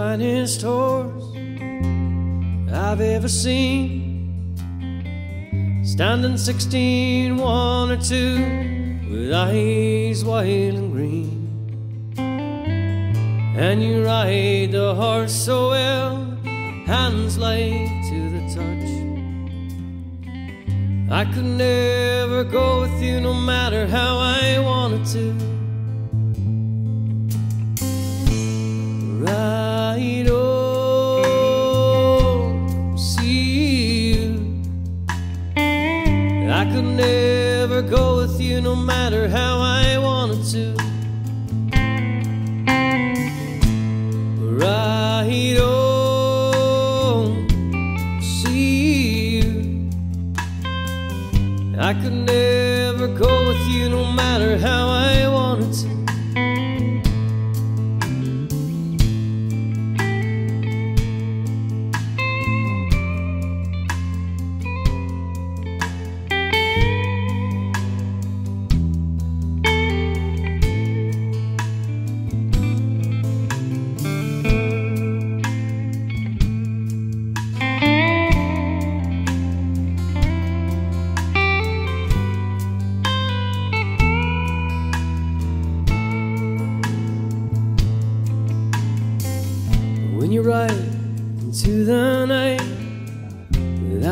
finest horse I've ever seen. Standing sixteen, one or two, with eyes wild and green. And you ride the horse so well, hands light to the touch. I could never go with you no matter how I wanted to. Ride on, see you. I could never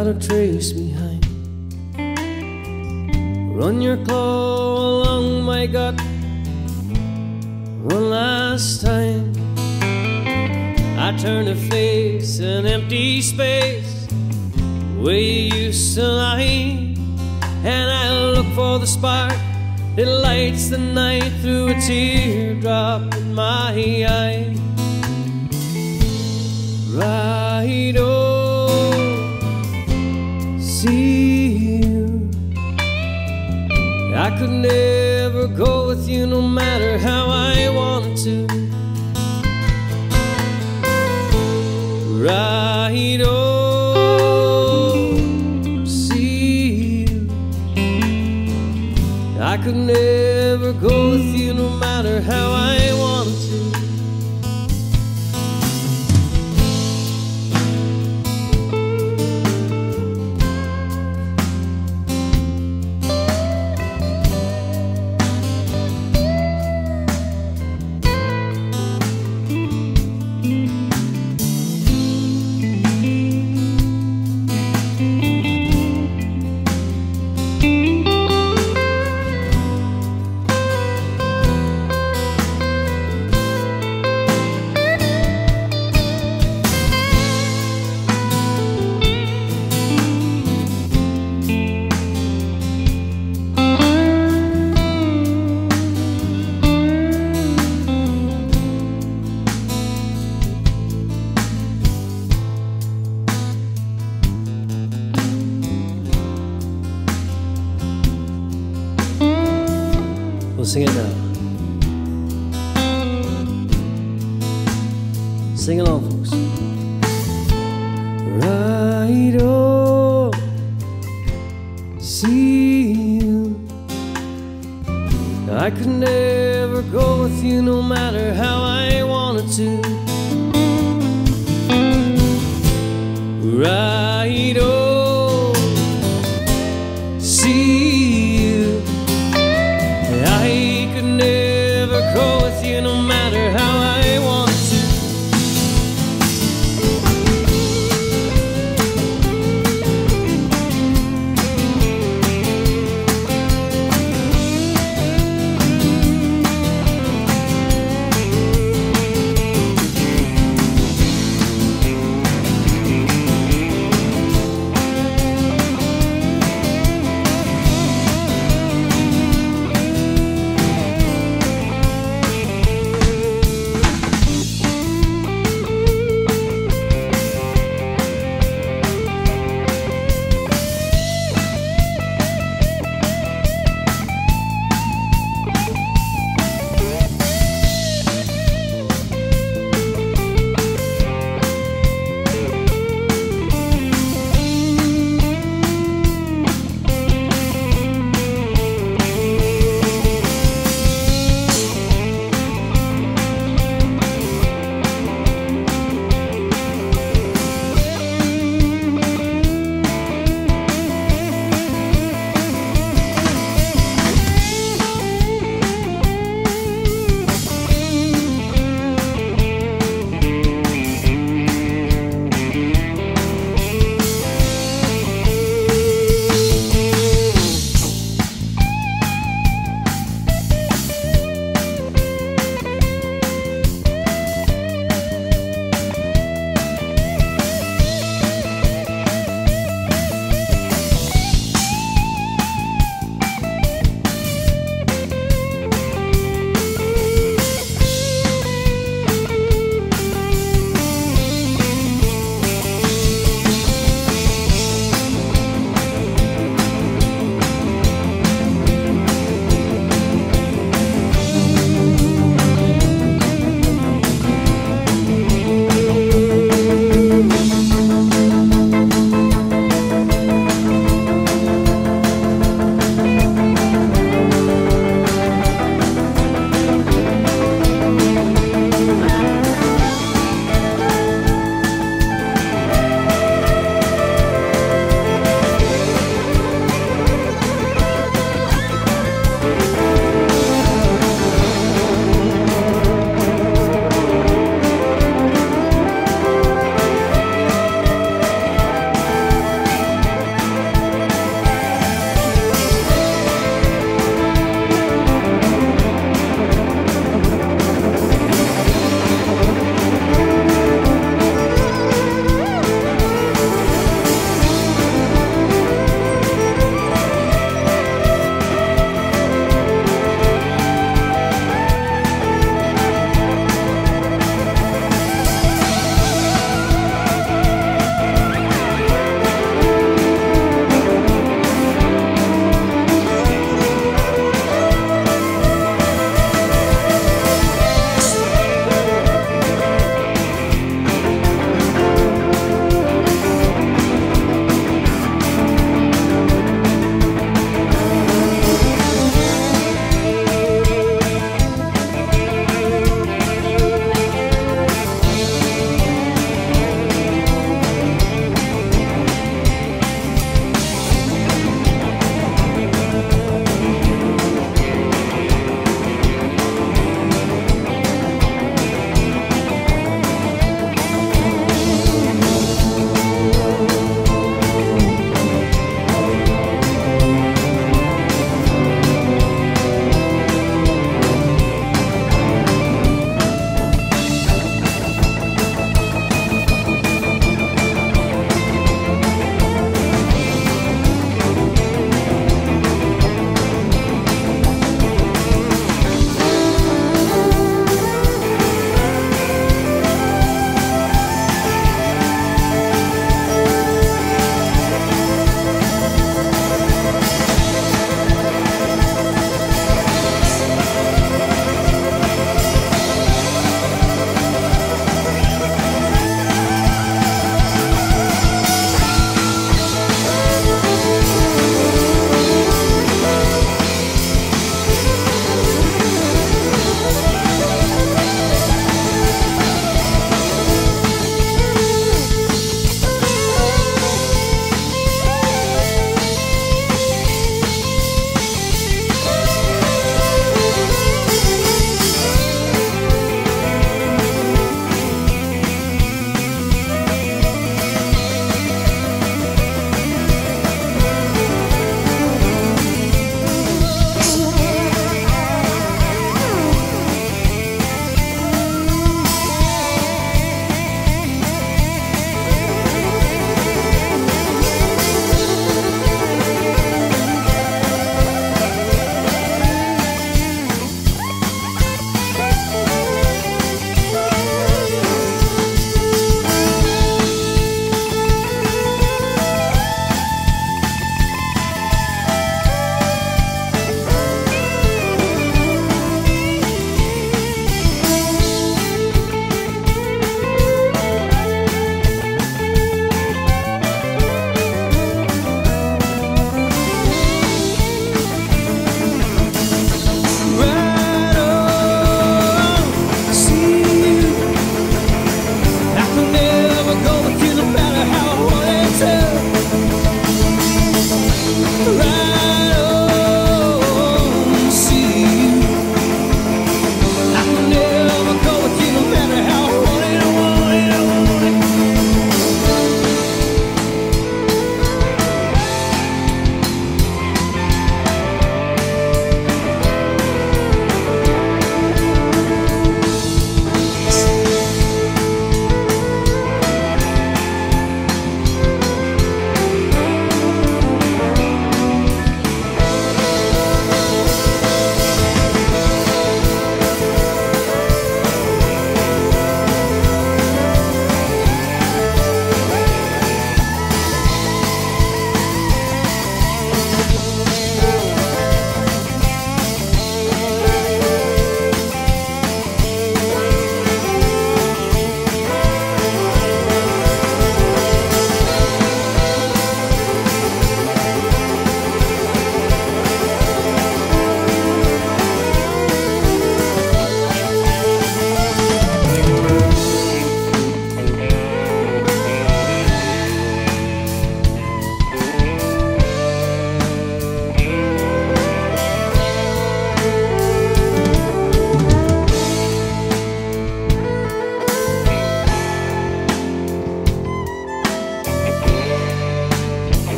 without a trace behind, run your claw along my gut one last time. I turn to face an empty space where you used to lie, and I look for the spark that lights the night through a teardrop in my eye. Could never go with you no matter how I wanted to. Right on, see you. I could never go with you no matter how I wanted to. Sing it now. Sing along, folks. Right on, see you. I could never go with you no matter how I wanted to. Right.